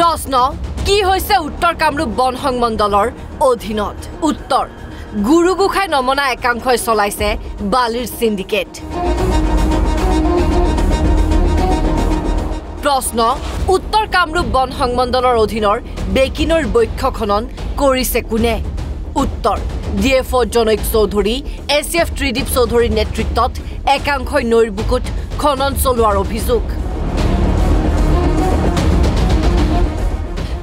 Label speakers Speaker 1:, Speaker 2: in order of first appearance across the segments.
Speaker 1: প্ৰশ্ন কি হৈছে উত্তৰ কামৰূপ বন সংমণ্ডলৰ অধীনত? উত্তৰ গুৰু গোসাঁই নমনা একাংশই চলাইছে বালিৰ চিণ্ডিকেট প্ৰশ্ন উত্তৰ কামৰূপ বন সংমণ্ডলৰ অধীনৰ বেকিনৰ বক্ষ খনন কৰিছে কোনে? উত্তৰ ডি এফ অ' জনৈক Choudhury A C F Tridip চৌধুৰীৰ নেতৃত্বত একাংশই নৈৰ বুকুত খনন চলোৱাৰ অভিযোগ।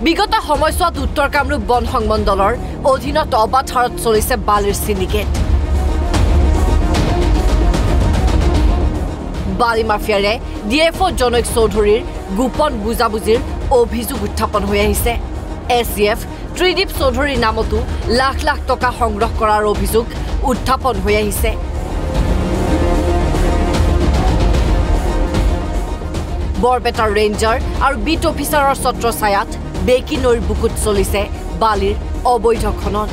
Speaker 1: বিগত সময়ছোৱাত উত্তৰ কামৰূপ বন সংমণ্ডলৰ অধীনত অবাধ হাৰত চলিছে বালিৰ চিণ্ডিকেট বালি মাফিয়াৰে ডি এফ অ' জনৈক চৌধুৰীৰ গোপন বুজাবুজিৰ অভিযোগ উত্থাপন হৈ আহিছে। এ চি এফ ত্ৰিদীপ চৌধুৰীৰ নামতো লাখ লাখ টকা সংগ্ৰহ কৰাৰ অভিযোগ উত্থাপন হৈ আহিছে। বৰপেটাৰ ৰেঞ্জাৰ আৰু বিট অফিচাৰৰ ছত্ৰছায়াত বেকী নৈৰ বুকুত চলিছে বালিৰ অবৈধ খনন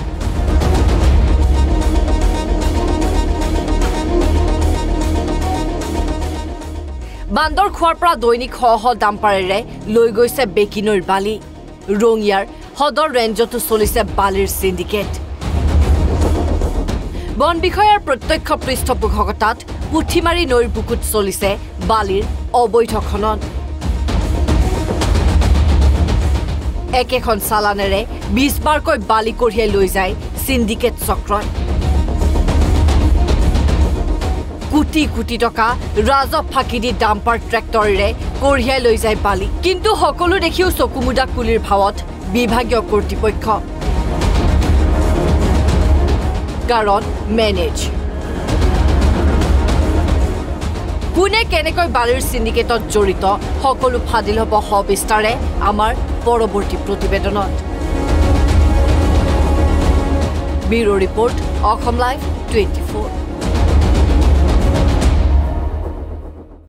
Speaker 1: বান্দৰ খোৱাৰ পৰা দৈনিক শ শ ডাম্পাৰেৰে লৈ গৈছে বেকী নৈৰ বালি। ৰঙিয়াৰ সদৰ ৰেঞ্জতো চলিছে বালিৰ চিণ্ডিকেট বন বিষয়াৰ প্ৰত্যক্ষ পৃষ্ঠপোষকতাত পুঠিমাৰী নৈৰ বুকুত চলিছে বালিৰ অবৈধ খনন একেখন চালানেৰে বিছ বাৰকৈ বালি কঢ়িয়াই লৈ যায় চিণ্ডিকেট চক্ৰই। কোটি কোটি টকা ৰাজহ ফাঁকি দি ডাম্পাৰ ট্ৰেক্টৰেৰে কঢ়িয়াই লৈ যায় বালি। কিন্তু সকলো দেখিও চকুমুদা কুলিৰ ভাৱত বিভাগীয় কৰ্তৃপক্ষ। কাৰণ মেনেজ কোনে কেনেকৈ বালিৰ চিণ্ডিকেটত জড়িত সকলো ফাদিল হ'ব সবিস্তাৰে আমাৰ পৰৱৰ্তী প্ৰতিবেদনত। Bureau' report Asom live twenty four